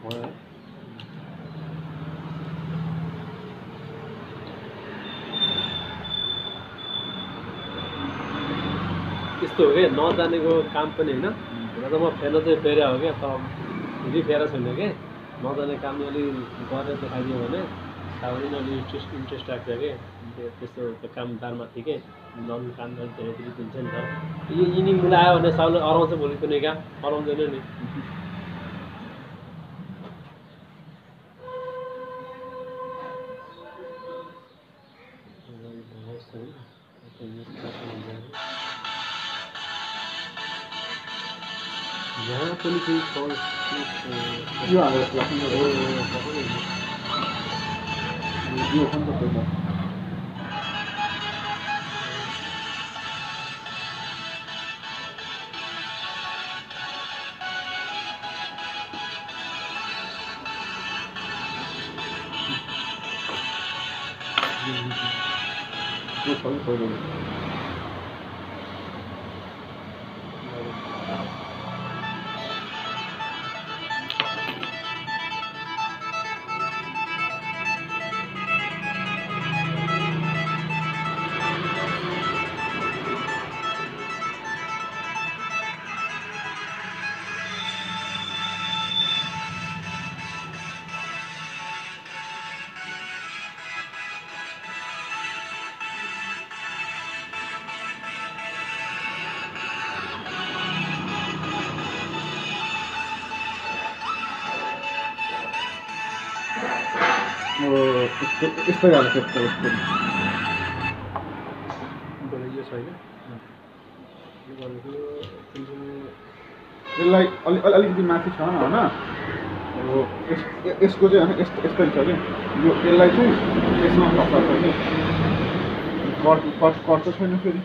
यो यस्तो हो काम है होइन हुन त म फेर हो क्या तब फिर फेरा छैन कि नजाने काम अलग कर देखा दिए इंट्रेस्ट इंट्रेस्ट अलि इन्ट्रेस्ट इन्ट्रेस्ट राख्छ काम दार थी कि। नन काम धीरे धेरै दिन्छ नि त यिनी मिलायो भोलि कुनै काम अराउँदैन यहाँ पनि केही फल यो हालेर राख्नु हो? यो पनि त पहिला यो छ नि पहिला अब यस्तो यस्तै हाल्छ यस्तो छैन यो भनेको यसलाई अलि अलि- अलिकति माथि छ होइन अब यस यसको चाहिँ होइन यस्तो यस्तै छ कि यो यसलाई चाहिँ यसमा छ कि कट कट कट त छैन फेरि